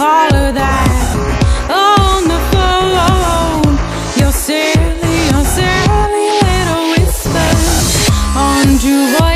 call her that on the phone. Your silly, your silly little whispers on you.